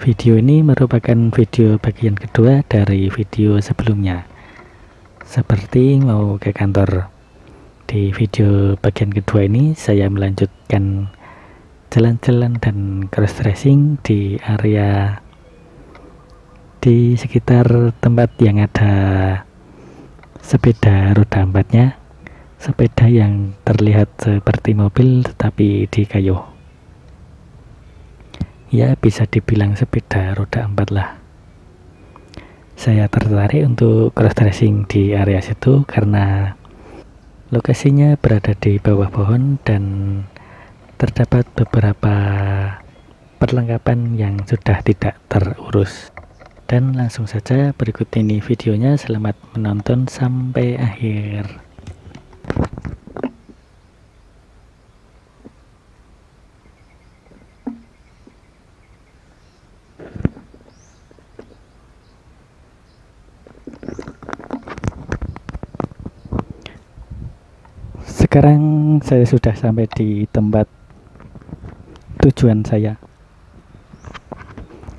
Video ini merupakan video bagian kedua dari video sebelumnya. Seperti mau ke kantor. Di video bagian kedua ini saya melanjutkan jalan-jalan dan cross dressing di area di sekitar tempat yang ada sepeda roda empatnya sepeda yang terlihat seperti mobil tetapi di kayu ya bisa dibilang sepeda roda empat lah. Saya tertarik untuk cross dressing di area situ karena lokasinya berada di bawah pohon dan terdapat beberapa perlengkapan yang sudah tidak terurus. Dan langsung saja berikut ini videonya. Selamat menonton sampai akhir sekarang saya sudah sampai di tempat tujuan saya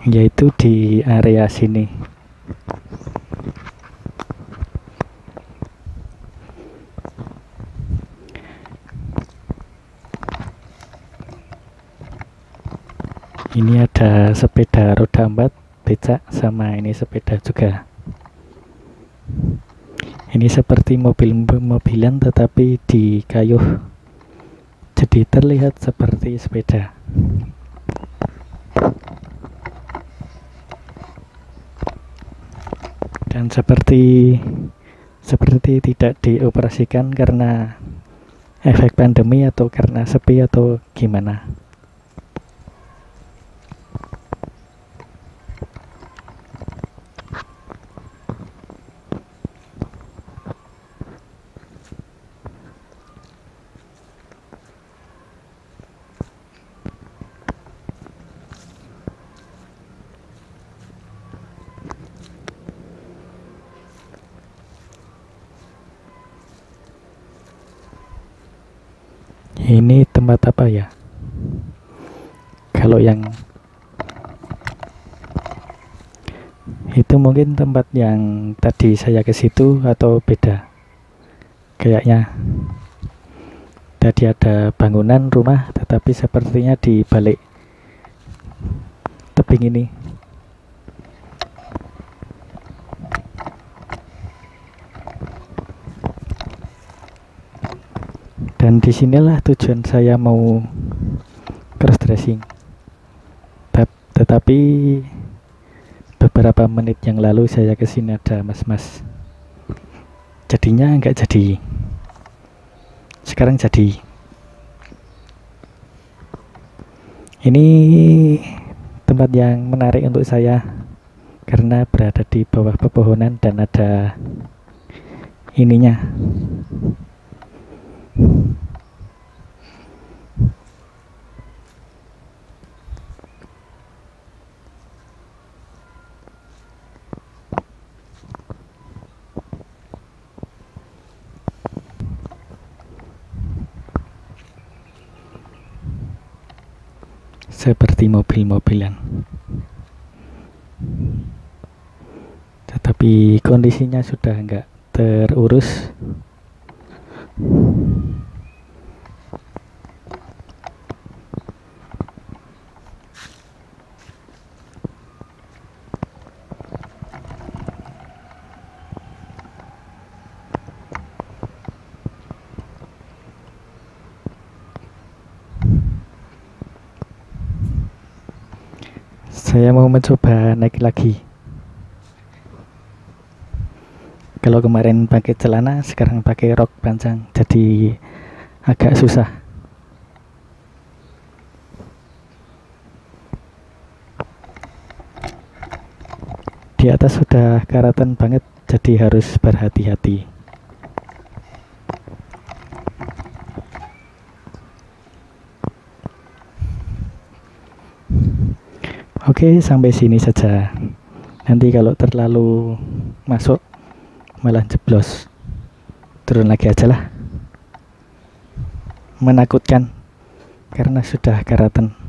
yaitu di area sini. Ini ada sepeda roda empat becak sama ini sepeda juga ini seperti mobil-mobilan tetapi di kayu jadi terlihat seperti sepeda. Dan seperti seperti tidak dioperasikan karena efek pandemi atau karena sepi atau gimana ini tempat apa ya? Kalau yang itu mungkin tempat yang tadi saya ke situ atau beda? Kayaknya tadi ada bangunan rumah tetapi sepertinya di balik tebing ini dan di sinilah tujuan saya mau cross dressing tetapi beberapa menit yang lalu saya ke sini ada mas-mas. Jadinya enggak jadi. Sekarang jadi. Ini tempat yang menarik untuk saya karena berada di bawah pepohonan dan ada ininya seperti mobil-mobilan. Tetapi kondisinya sudah enggak terurus saya mau mencoba naik lagi. Kalau kemarin pakai celana sekarang pakai rok panjang jadi agak susah. Di atas sudah karatan banget jadi harus berhati-hati Oke, sampai sini saja. Nanti kalau terlalu masuk malah jeblos. Turun lagi aja lah. Menakutkan karena sudah karatan.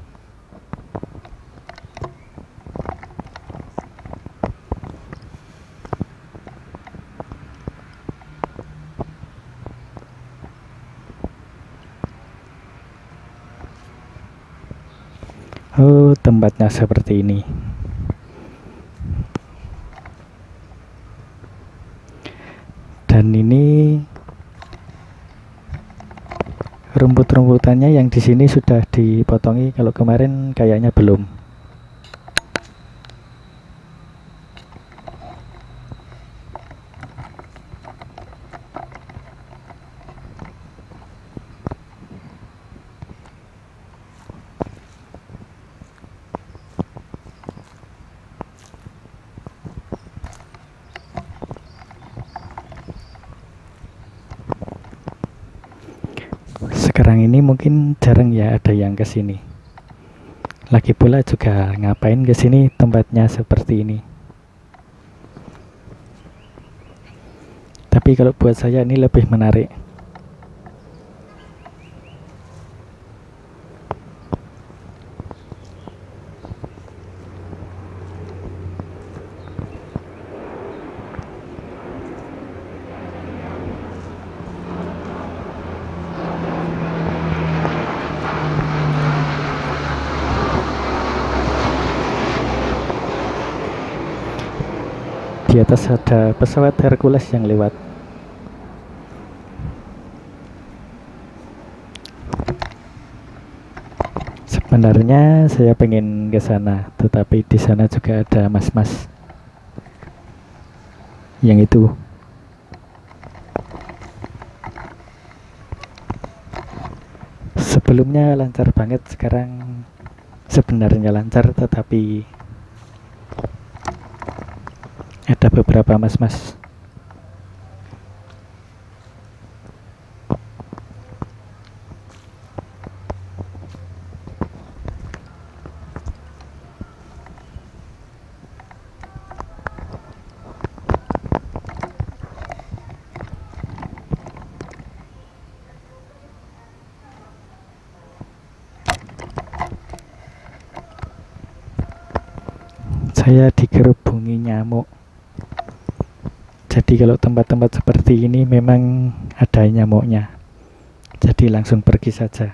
Tempatnya seperti ini. Dan ini rumput-rumputannya yang di sini sudah dipotongi, kalau kemarin kayaknya belum. sekarang ini mungkin jarang ya ada yang ke sini. Lagi pula juga ngapain ke sini tempatnya seperti ini. Tapi kalau buat saya ini lebih menarik. Di atas ada pesawat Hercules yang lewat. Sebenarnya saya pengen ke sana tetapi di sana juga ada mas-mas yang itu. Sebelumnya lancar banget sekarang sebenarnya lancar tetapi ada beberapa mas-mas saya digerubungi nyamuk jadi kalau tempat-tempat seperti ini memang ada nyamuknya. Jadi langsung pergi saja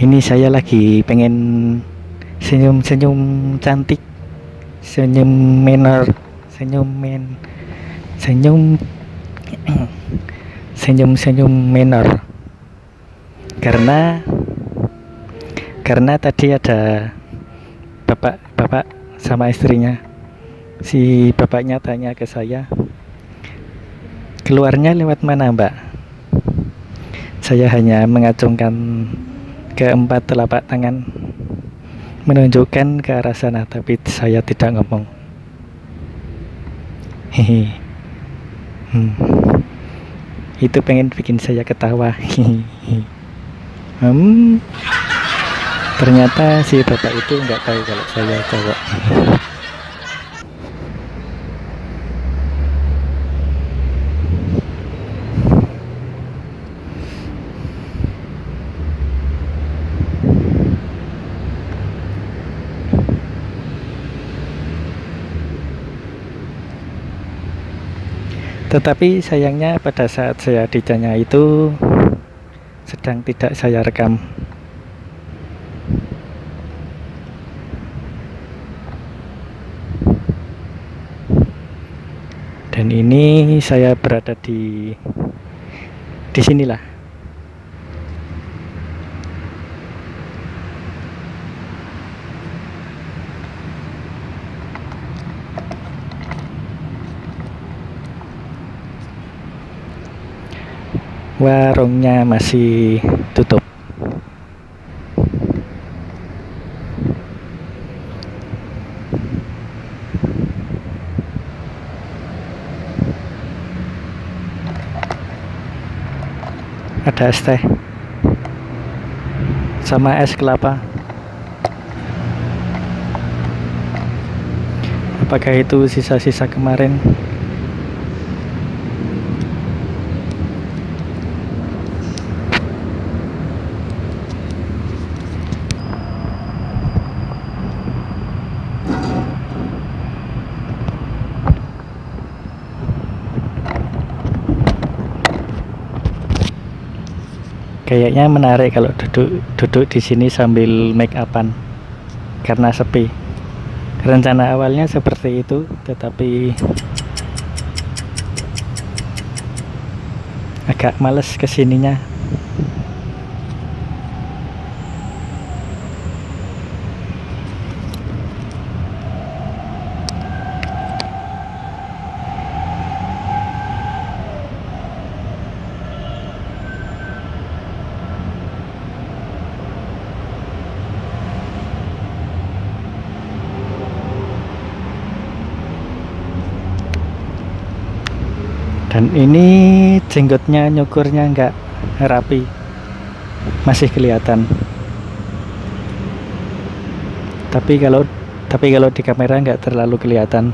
ini saya lagi pengen senyum-senyum cantik senyum menor senyum men senyum senyum-senyum menor karena karena tadi ada bapak-bapak sama istrinya. Si bapaknya tanya ke saya keluarnya lewat mana mbak? Saya hanya mengacungkan keempat telapak tangan menunjukkan ke arah sana tapi saya tidak ngomong. Hehe hmm. itu pengen bikin saya ketawa. Hmm. ternyata si bapak itu nggak tahu kalau saya cowok tetapi sayangnya pada saat saya ditanya itu sedang tidak saya rekam. Dan ini saya berada di di sinilah warungnya masih tutup. Ada es teh. Sama es kelapa. Apakah itu sisa-sisa kemarin kayaknya menarik kalau duduk duduk di sini sambil make upan. Karena sepi. Rencana awalnya seperti itu tetapi agak males ke sininya dan ini jenggotnya nyukurnya enggak rapi. Masih kelihatan. Tapi kalau tapi kalau di kamera enggak terlalu kelihatan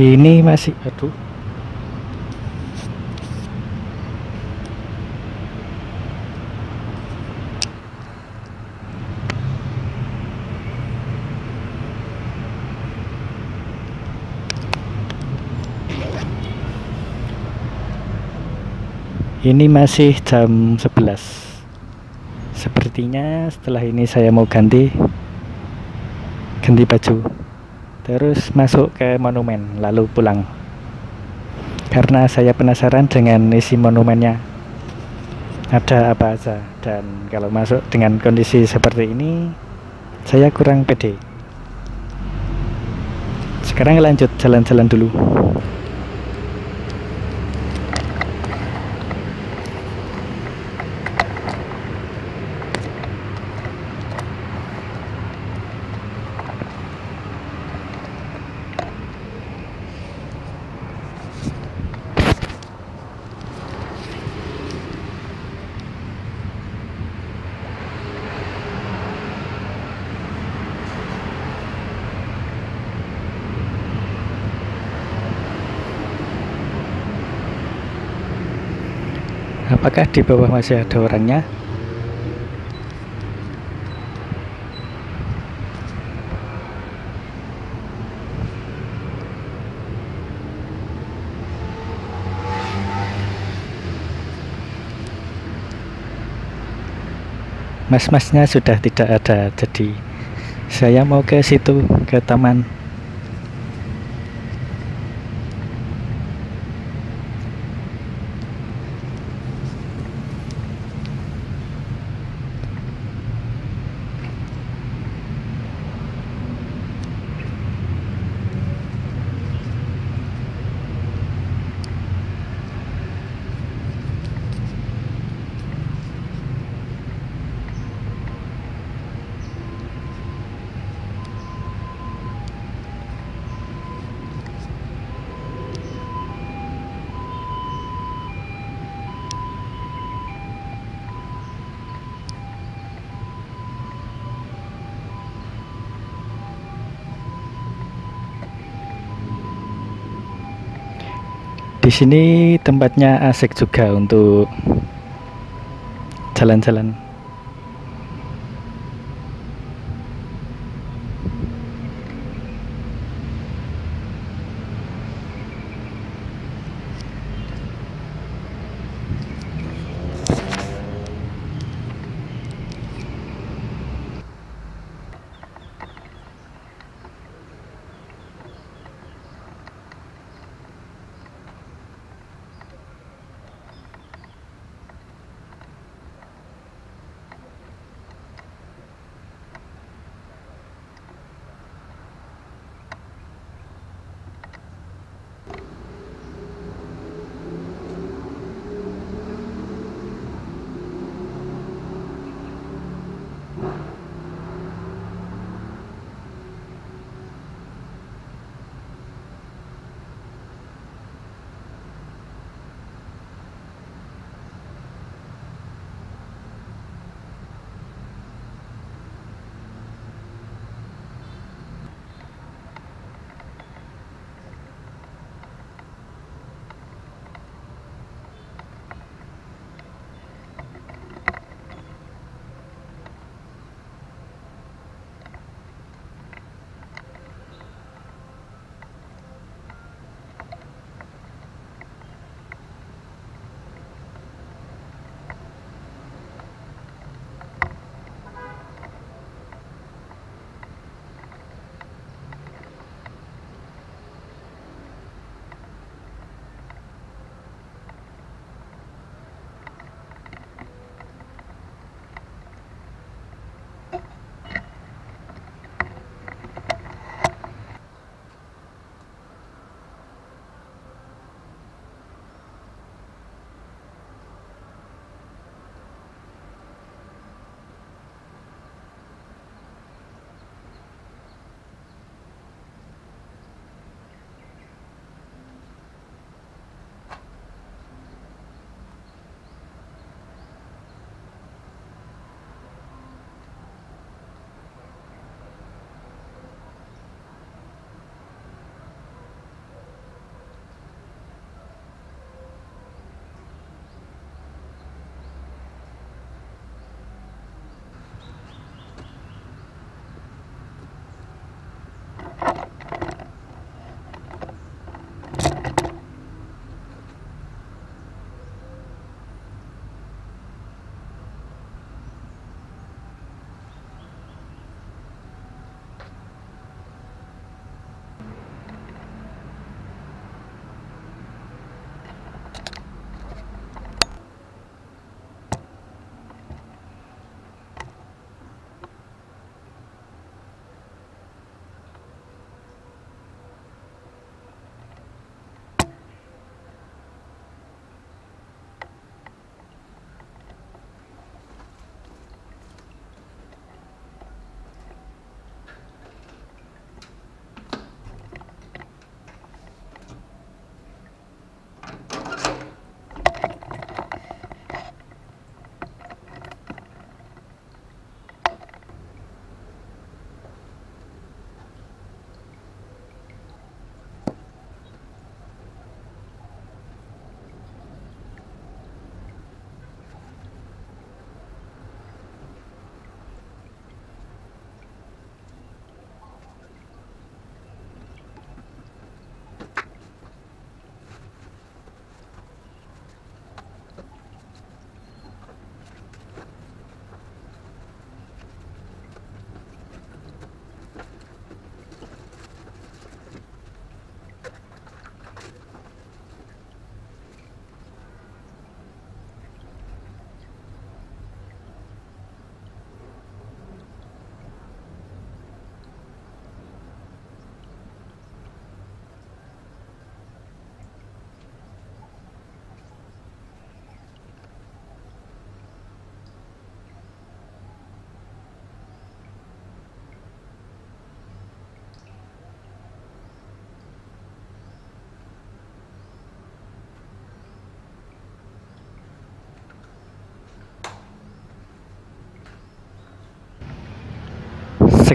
ini masih aduh ini masih jam 11 sepertinya setelah ini saya mau ganti ganti baju. Terus masuk ke monumen lalu pulang. Karena saya penasaran dengan isi monumennya. Ada apa aja dan kalau masuk dengan kondisi seperti ini saya kurang pede. Sekarang lanjut jalan-jalan dulu apakah di bawah masih ada orangnya? Mas-masnya sudah tidak ada. Jadi saya mau ke situ ke taman di sini tempatnya asik juga untuk jalan-jalan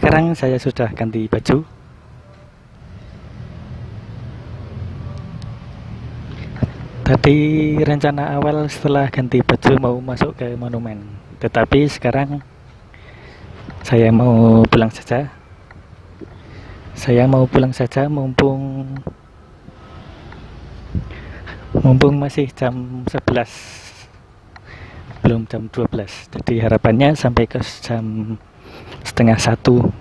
sekarang saya sudah ganti baju. Tadi rencana awal setelah ganti baju mau masuk ke monumen. Tetapi sekarang saya mau pulang saja. Saya mau pulang saja mumpung mumpung masih jam 11 belum jam 12 jadi harapannya sampai ke jam setengah satu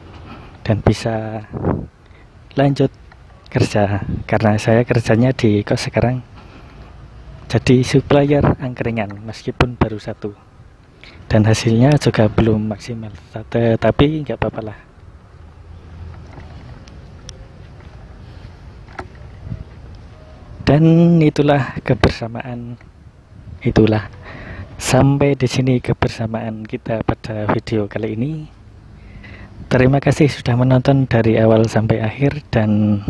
dan bisa lanjut kerja karena saya kerjanya di kos sekarang jadi supplier angkringan meskipun baru satu. Dan hasilnya juga belum maksimal tapi nggak apa-apa lah. Dan itulah kebersamaan itulah. Sampai di sini kebersamaan kita pada video kali ini terima kasih sudah menonton dari awal sampai akhir dan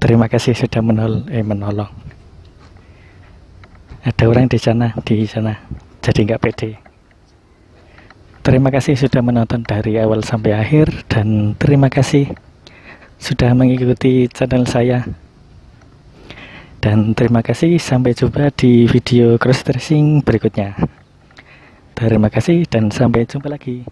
Terima kasih sudah menol eh menolong. Ada orang di sana, di sana. Jadi nggak pede. Terima kasih sudah menonton dari awal sampai akhir dan terima kasih sudah mengikuti channel saya. Dan terima kasih sampai jumpa di video cross dressing berikutnya. Terima kasih dan sampai jumpa lagi.